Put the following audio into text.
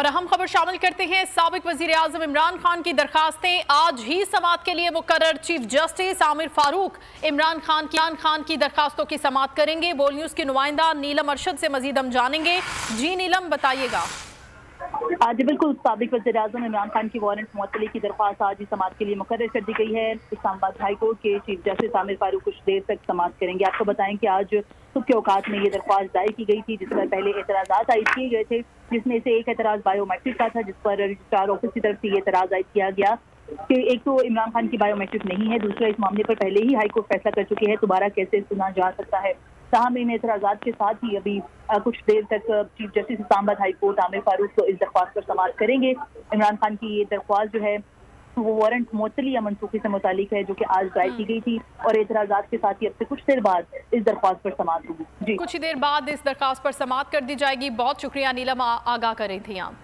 और अहम खबर शामिल करते हैं सबक वज़ीर अजम इमरान खान की दरखास्तें। आज ही समात के लिए मुकर चीफ जस्टिस आमिर फारूक इमरान खान की खान की दरखास्तों की समात करेंगे। बोल न्यूज़ के नुमाइंदा नीलम अरशद से मजीद हम जानेंगे। जी नीलम, बताइएगा। आज बिल्कुल, सबक वजी अजम इमरान खान की वारंट मुतली की दरख्वास्त आज ही समाज के लिए मुकर कर दी गई है। इस्लामाबाद हाईकोर्ट के चीफ जस्टिस आमिर फारूक कुछ देर तक समाज करेंगे। आपको बताएँ कि आज सुबह के औकात में ये दरख्वास्त दायर की गई थी, जिस पर पहले एतराज़ा आयद किए गए थे, जिसमें से एक एतराज़ बायोमेट्रिक का था, जिस पर रजिस्ट्रार ऑफ़िस की तरफ़ से ये एतराज़ आयद किया गया कि एक तो इमरान खान की बायोमेट्रिक नहीं है, दूसरा इस मामले पर पहले ही हाईकोर्ट फैसला कर चुकी है। दोबारा कैसे सुना जा सकता है? ताहम इन एतराज़ा के साथ ही अभी आ, कुछ देर तक chief justice Islamabad high court Aamir Farooq तो इस दरख्वास्त पर समाप्त करेंगे। इमरान खान की ये दरख्वास्त जो है वो वारंट मुतली या मनसूखी से मुतालिक है जो कि आज दायर की गई थी और एतराज़ा के साथ ही अब से कुछ देर बाद इस दरख्वास्त पर समाप्त होगी। जी। कुछ देर बाद इस दरख्वास्त पर समाप्त कर दी जाएगी। बहुत शुक्रिया नीलम आगाह कर रही थी आप।